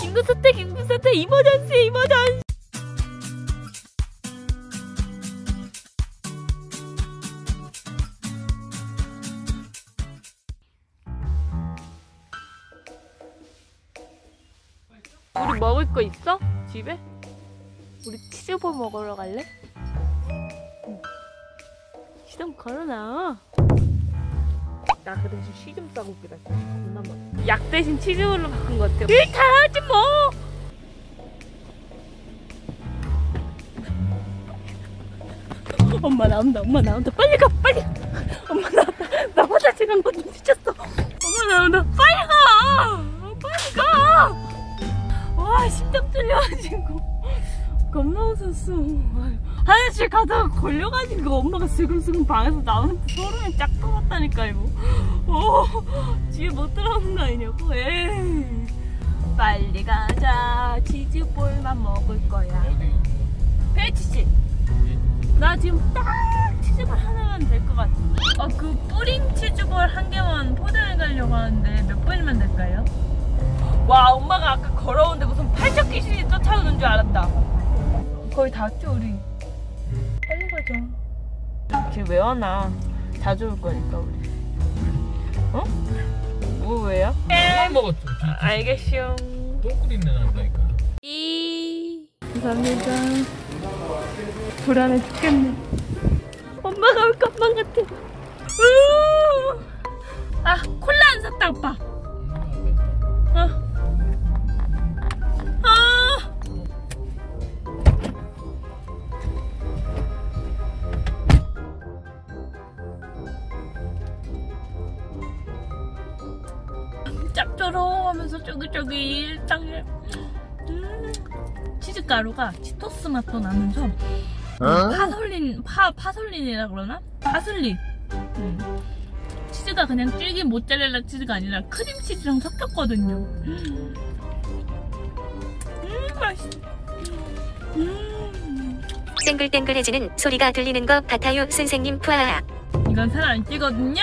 김구 사태 김구 사태 이머전시 이머전시 우리 먹을 거 있어? 집에? 우리 치즈볼 먹으러 갈래? 응. 시동 걸어놔 나그 대신 치좀 싸고 오기다 겁나 많아. 약 대신 치즈볼로 바꾼 것 같아 일다 하지 뭐! 엄마 나온다 엄마 나온다. 빨리 가 빨리 엄마 나온다 나 화장실 간거 눈치챘어. 엄마 나온다. 빨리 가! 빨리 가와 심장 뚫려가지고 겁나 웃었어 화장실 가다가 걸려가지고 엄마가 슬금슬금 방에서 나오는데 소름이 쫙 돋았다니까 이거. 어, 집에 못 들어오는 거 아니냐고? 에이 빨리 가자. 치즈볼만 먹을 거야. 어디? 페이치씨 나 지금 딱 치즈볼 하나만 될 것 같아. 어, 그 뿌린 치즈볼 한 개만 포장해 가려고 하는데 몇 번이면 될까요? 와 엄마가 아까 걸어오는데 무슨 팔척 귀신이 쫓아오는 줄 알았다 거의 다 왔죠 우리 빨리 가자 지금 왜 와나 자주 올 거니까 우리 어? 뭐 왜요? 술 먹었죠. 알겠슈 똥꾸리내 난다니까. 이 감사합니다 불안해 죽겠네 엄마가 올 것만 같아 으. 아 콜라 안 샀다 오빠 짭조름 하면서 쫄깃쫄깃 음, 치즈가루가 치토스 맛도 나면서 파솔린 파 파솔린이라 그러나 파슬리 음. 치즈가 그냥 질긴 모짜렐라 치즈가 아니라 크림 치즈랑 섞였거든요. 음, 맛있어. 음, 땡글땡글해지는 소리가 들리는 것 같아요 선생님 푸아아 이건 살안 찌거든요.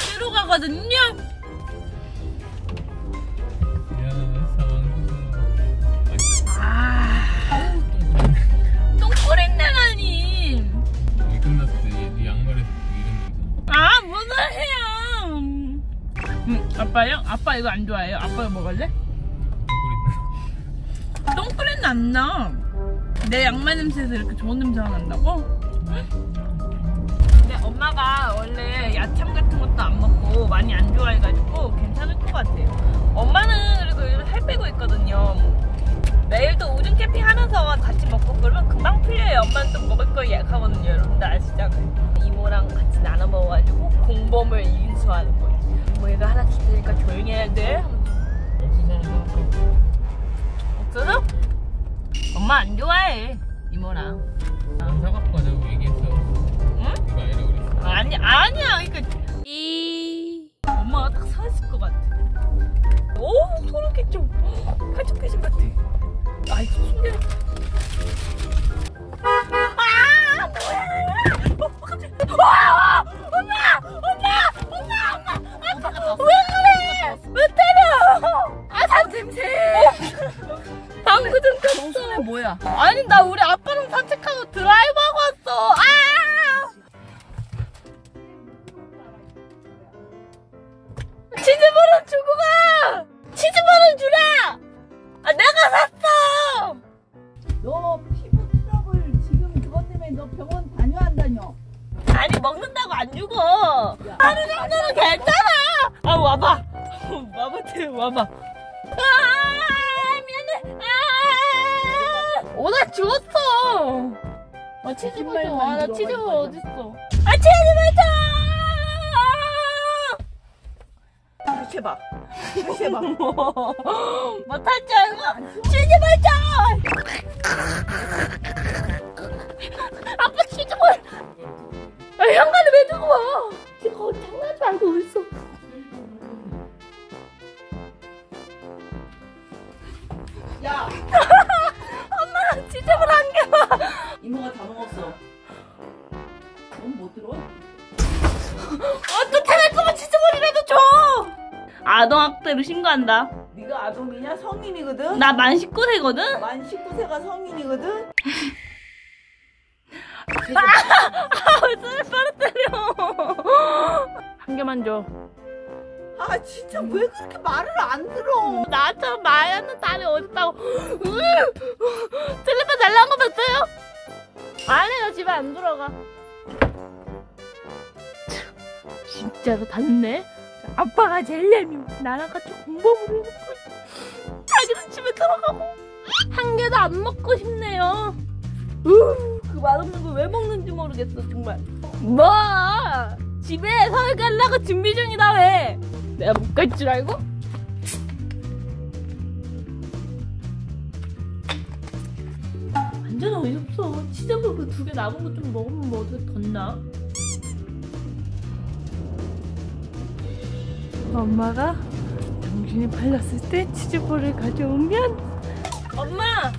뒤로 가거든요. 아빠 이거 안 좋아해요? 아빠 이거 먹을래? 똥꼬리는 안 나. 내 양말 냄새에서 이렇게 좋은 냄새가 난다고? 근데 엄마가 원래 야참 같은 것도 안 먹고 많이 안 좋아해가지고 괜찮을 것 같아요. 엄마는 요즘 살 빼고 있거든요. 매일도 우중 캠핑 하면서 같이 먹고 그러면 금방 풀려요. 엄마는 또 먹을 거 예약하거든요. 여러분들 아시잖아요. 이모랑 같이 나눠 먹어가지고 공범을 인수하는 거예요. 뭐 이거 하나 줄 테니까 조용히 해야 돼. 없어서? 엄마 안 좋아해 이모랑 안 사갖고 가자고 얘기했어. 응? 이거 아니라 그랬어. 아니 아니야 그러니까 이 엄마가 딱 사했을 것 같아 오 소름 끼쳐 팔뚝 깨진 같아 아 이거 숨 뭐야 아니 나 우리 아빠랑 산책하고 드라이브하고 왔어 아 치즈볼은 주고 가! 치즈볼은 주라! 아, 내가 샀어! 너 피부 트러블 지금 그것 때문에 너 병원 다녀 안 다녀? 아니, 먹는다고 안 죽어! 하루 정도는 괜찮아! 아, 와봐! 와봐, 태 와봐. 아! 오나 죽었어! 아, 치즈볼 좀, 아, 나 치즈볼 어딨어? 아, 치즈볼 좀! 이렇게 봐. 이렇게 봐. 못할 줄 알고 치즈볼 좀! 넌 못 들어. 어떻게 할 거면 진짜 머리라도 줘. 아동학대로 신고한다. 네가 아동이냐? 성인이거든? 나 만 19세거든? 만 19세가 성인이거든? 아, 아! 왜 빠르다려! 한 개만 줘. 아 진짜 왜 그렇게 말을 안 들어 나처럼 말하는 딸이 어딨다고 텔레폰 달라는 거 봤어요? 안해 나 집에 안 들어가 진짜로 닿네? 아빠가 얄미워. 나랑 같이 공범을 해놓고. 자기는 집에 들어가고. 한 개도 안 먹고 싶네요. 으, 그 맛없는 거왜 먹는지 모르겠어, 정말. 뭐? 집에 설 가려고 준비 중이다, 왜? 내가 못 갈 줄 알고? 완전 어이없어. 치즈버거 두 개 남은 거 좀 먹으면 뭐 어떻게 덧나? 엄마가 정신이 팔렸을 때 치즈볼을 가져오면 엄마!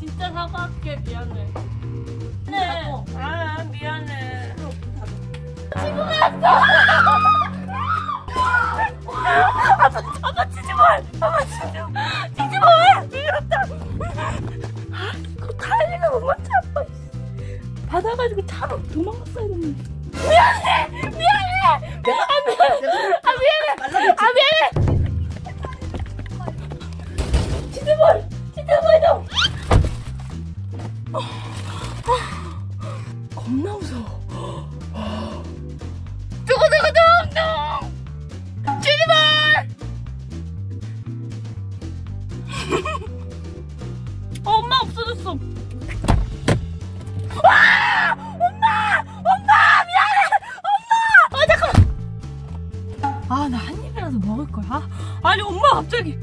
진짜 사과할게 미안해. 미안해 아 미안해. 아빠 아빠 치즈볼! 아빠 치즈볼! 치즈볼! 미쳤다! 아 이거 달리가 못 아빠. 이씨. 받아가지고 차로 도망갔어야 됐는데. 미안해! 미안해! 내가 아 미안해 아아 좀! 어, 어, 겁나 무서워 거야? 아니 엄마 갑자기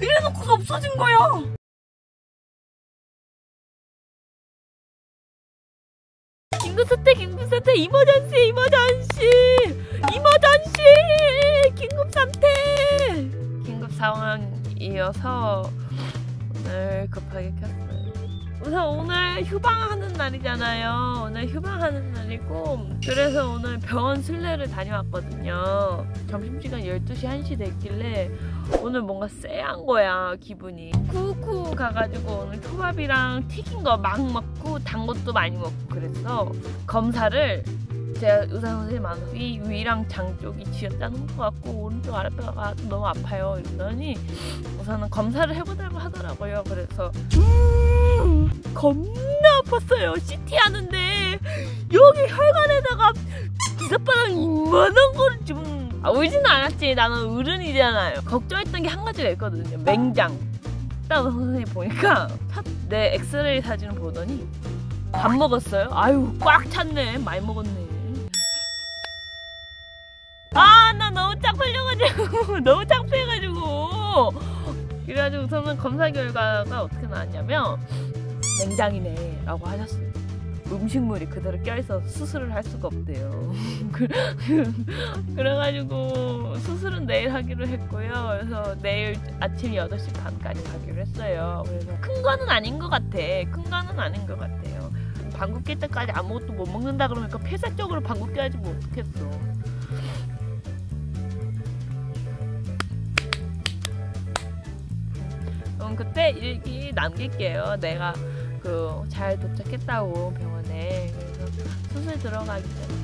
이래놓고서 없어진 거야. 긴급사태 긴급사태 이머전시 이머전시 이머전시 긴급사태. 긴급 상황이어서 오늘 급하게 켰어요 우선 오늘 휴방하는 날이잖아요. 오늘 휴방하는 날이고 그래서 오늘 병원 순례를 다녀왔거든요. 점심시간 12시 1시 됐길래 오늘 뭔가 쎄한 거야 기분이. 쿠쿠 가가지고 오늘 초밥이랑 튀긴 거 막 먹고 단 것도 많이 먹고 그래서 검사를 제가 의사 선생님한테 이 위랑 장 쪽이 쥐었다는 것 같고 오른쪽 아랫배가 너무 아파요. 이러더니 우선은 검사를 해보자고 하더라고요. 그래서 음 겁나 아팠어요. CT 하는데. 여기 혈관에다가 기사바닥 이만한 거를 지금 아, 울지는 않았지. 나는 어른이잖아요. 걱정했던 게 한 가지가 있거든요. 맹장. 딱 선생님 보니까 첫내 엑스레이 사진을 보더니 밥 먹었어요? 아유 꽉 찼네. 많이 먹었네. 아 나 너무 짝팔려가지고 너무 창피해가지고. 그래가지고 우선은 검사 결과가 어떻게 나왔냐면 냉장이네 라고 하셨어요 음식물이 그대로 껴있어서 수술을 할 수가 없대요. 그- 그래가지고 수술은 내일 하기로 했고요. 그래서 내일 아침 8시 반까지 가기로 했어요. 그래서 큰 거는 아닌 것 같아. 큰 거는 아닌 것 같아요. 방구 낄 때까지 아무것도 못 먹는다 그러니까 폐쇄적으로 방구 껴야지 뭐 어떡했어. 그럼 그때 일기 남길게요. 내가 그 잘 도착했다고 병원에. 그래서 수술 들어가기 전에